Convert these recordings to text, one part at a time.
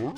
Uhum.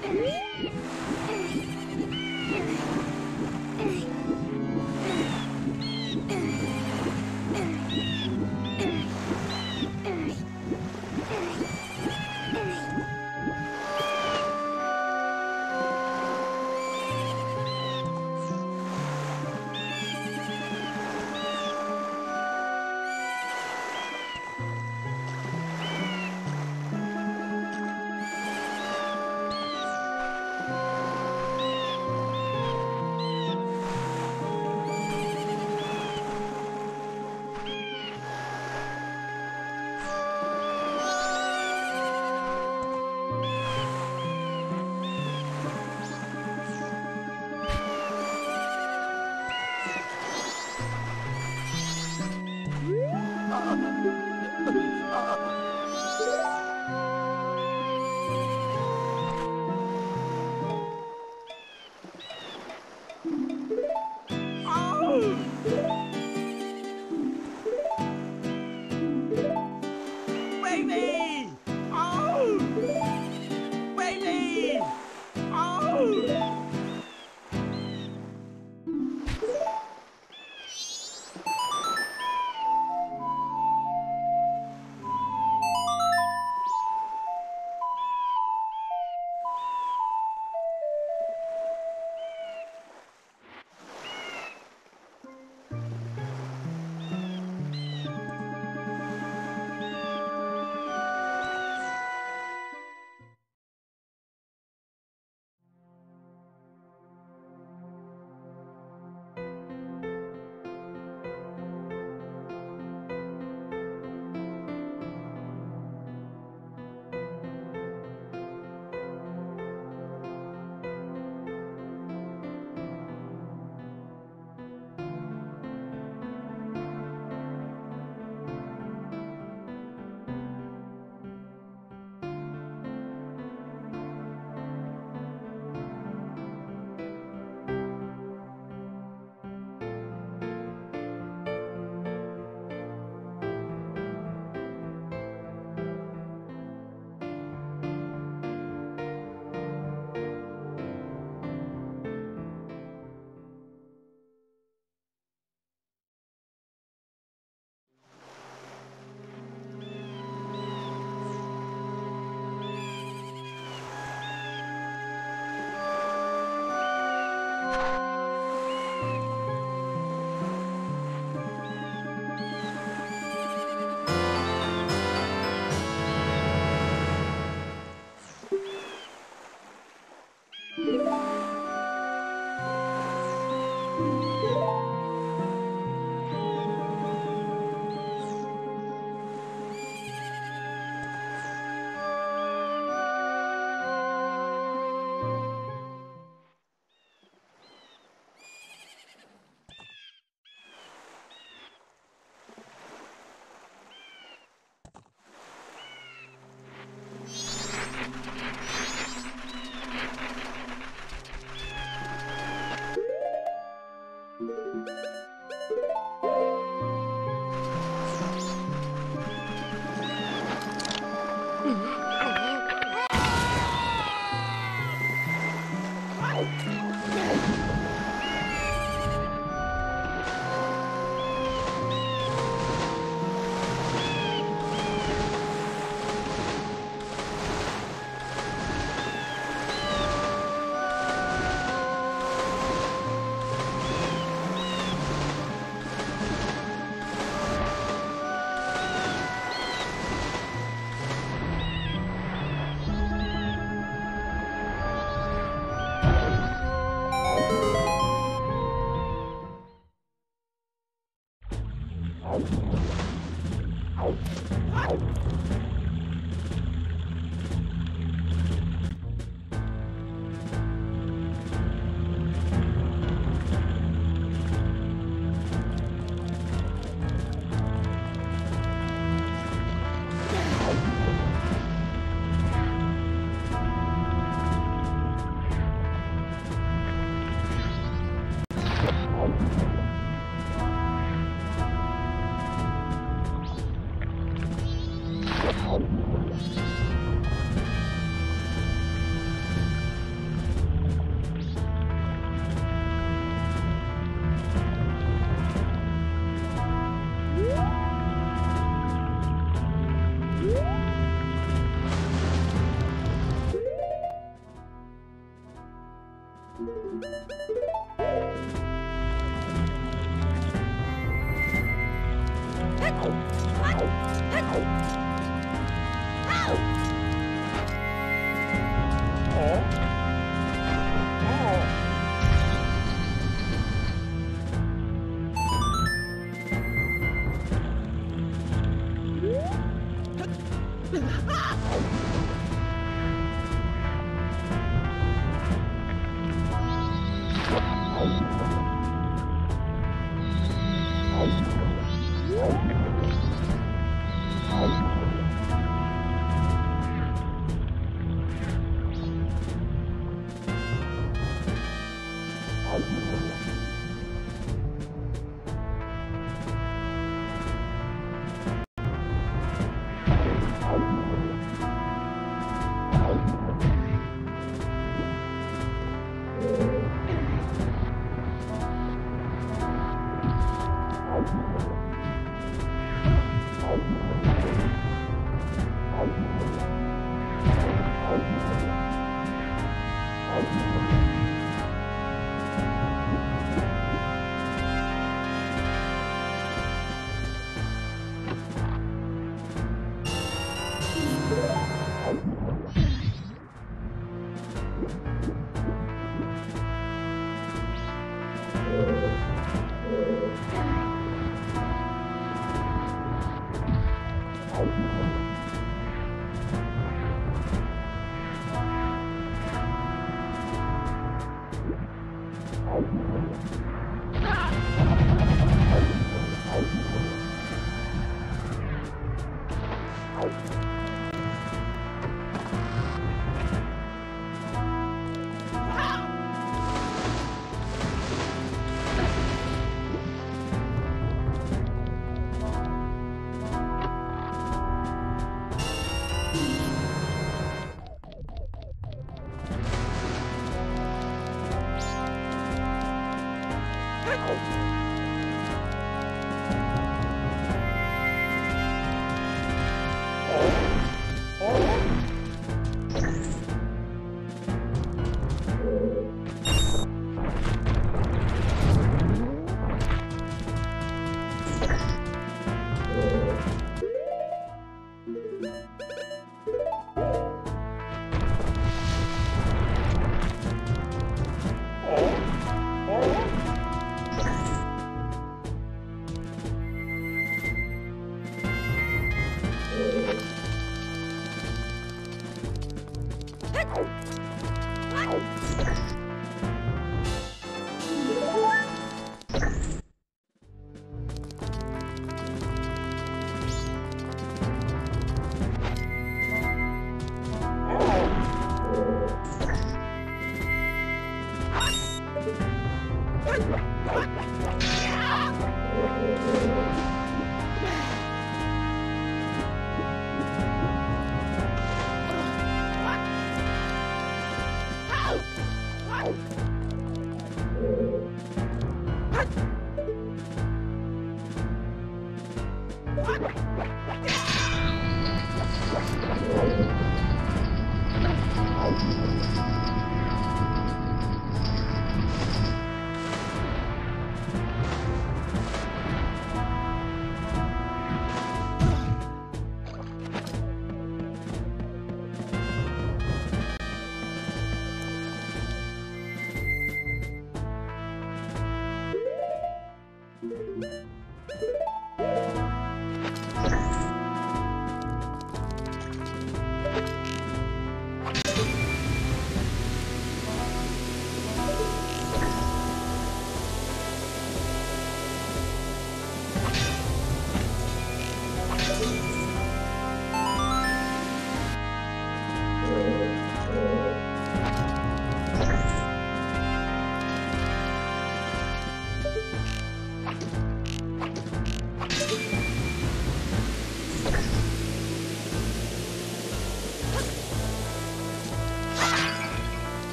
Thank you.